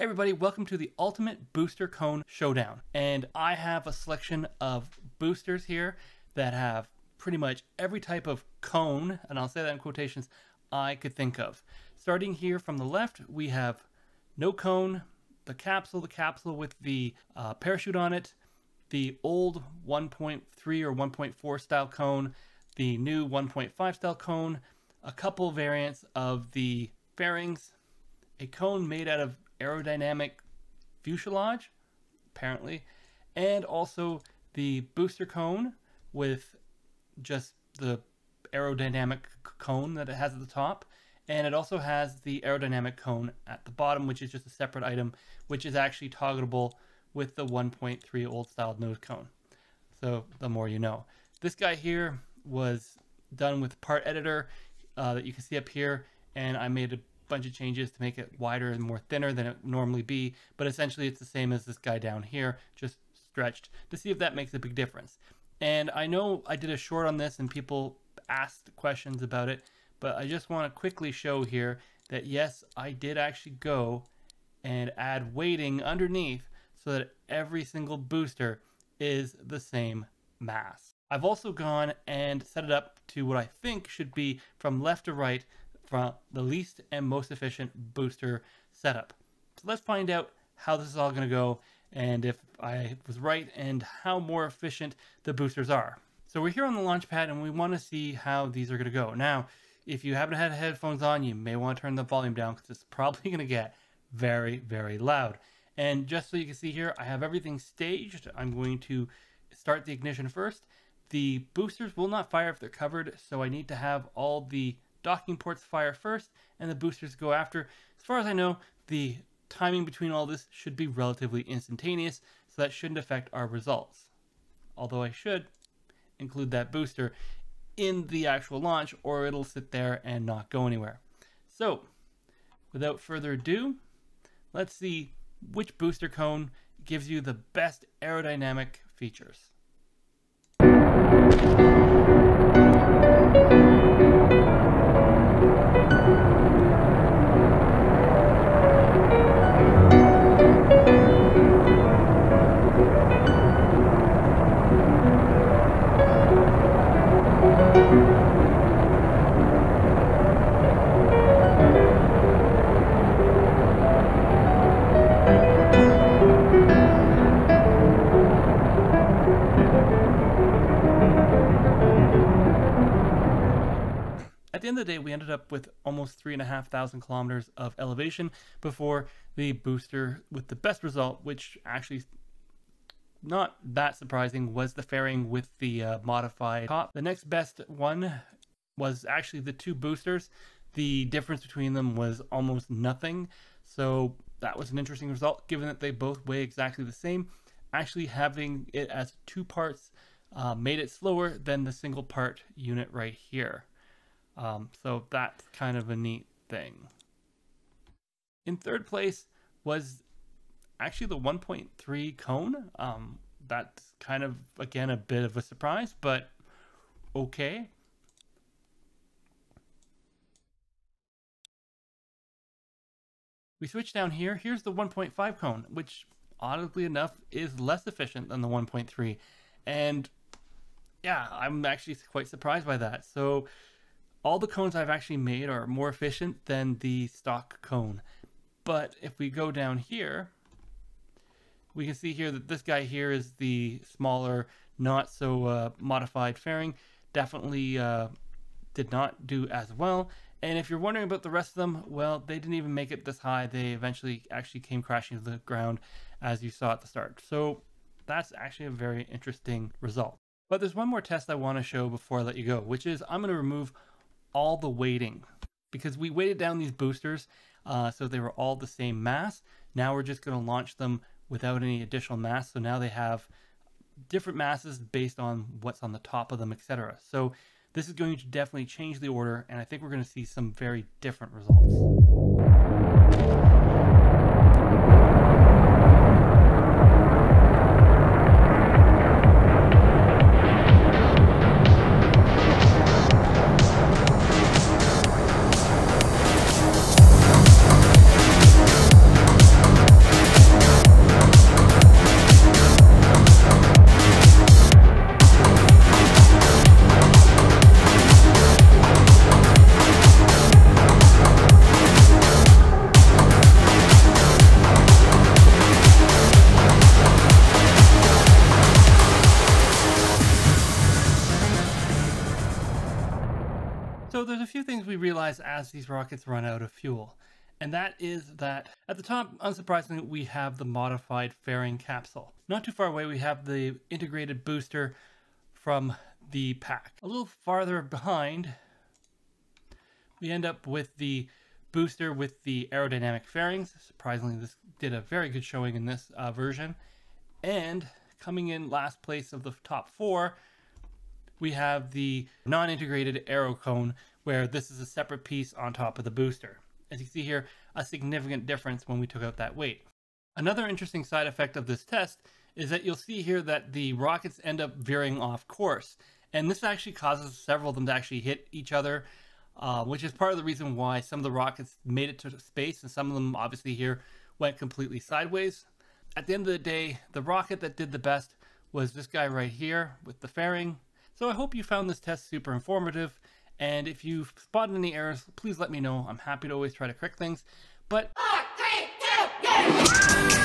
Hey everybody, welcome to the Ultimate Booster Cone Showdown. And I have a selection of boosters here that have pretty much every type of cone, and I'll say that in quotations, I could think of. Starting here from the left, we have no cone, the capsule, the capsule with the uh, parachute on it, the old 1.3 or 1.4 style cone, the new 1.5 style cone, a couple variants of the fairings, a cone made out of aerodynamic fuselage, apparently, and also the booster cone with just the aerodynamic cone that it has at the top. And it also has the aerodynamic cone at the bottom, which is just a separate item, which is actually toggleable with the 1.3 old style nose cone. So the more you know. This guy here was done with part editor uh, that you can see up here, and I made a bunch of changes to make it wider and more thinner than it normally be, but essentially it's the same as this guy down here, just stretched to see if that makes a big difference. And I know I did a short on this and people asked questions about it, but I just want to quickly show here that yes, I did actually go and add weighting underneath so that every single booster is the same mass. I've also gone and set it up to what I think should be from left to right from the least and most efficient booster setup. So let's find out how this is all going to go and if I was right and how more efficient the boosters are. So we're here on the launch pad and we want to see how these are going to go. Now, if you haven't had headphones on, you may want to turn the volume down because it's probably going to get very, very loud. And just so you can see here, I have everything staged. I'm going to start the ignition first. The boosters will not fire if they're covered, so I need to have all the docking ports fire first and the boosters go after. As far as I know, the timing between all this should be relatively instantaneous, so that shouldn't affect our results. Although I should include that booster in the actual launch or it'll sit there and not go anywhere. So, without further ado, let's see which booster cone gives you the best aerodynamic features. At the end of the day, we ended up with almost three and a half thousand kilometers of elevation before the booster with the best result, which actually not that surprising, was the fairing with the uh, modified top. The next best one was actually the two boosters. The difference between them was almost nothing. So that was an interesting result, given that they both weigh exactly the same. Actually having it as two parts uh, made it slower than the single part unit right here. Um, so that's kind of a neat thing. In third place was actually the 1.3 cone. Um, that's kind of, again, a bit of a surprise, but okay. We switch down here. Here's the 1.5 cone, which oddly enough is less efficient than the 1.3. And yeah, I'm actually quite surprised by that. So all the cones I've actually made are more efficient than the stock cone. But if we go down here, we can see here that this guy here is the smaller, not so uh, modified fairing. Definitely uh, did not do as well. And if you're wondering about the rest of them, well, they didn't even make it this high. They eventually actually came crashing to the ground as you saw at the start. So that's actually a very interesting result. But there's one more test I want to show before I let you go, which is I'm going to remove all the weighting because we weighted down these boosters uh, so they were all the same mass. Now we're just going to launch them without any additional mass. So now they have different masses based on what's on the top of them, etc. So this is going to definitely change the order, and I think we're going to see some very different results. So there's a few things we realize as these rockets run out of fuel. And that is that at the top, unsurprisingly, we have the modified fairing capsule. Not too far away, we have the integrated booster from the pack. A little farther behind, we end up with the booster with the aerodynamic fairings. Surprisingly, this did a very good showing in this uh, version. And coming in last place of the top four, we have the non-integrated aero cone where this is a separate piece on top of the booster. As you see here, a significant difference when we took out that weight. Another interesting side effect of this test is that you'll see here that the rockets end up veering off course. And this actually causes several of them to actually hit each other uh, which is part of the reason why some of the rockets made it to space and some of them obviously here went completely sideways. At the end of the day, the rocket that did the best was this guy right here with the fairing. So I hope you found this test super informative. And if you've spotted any errors, please let me know. I'm happy to always try to correct things. But... Four, three, two, yeah!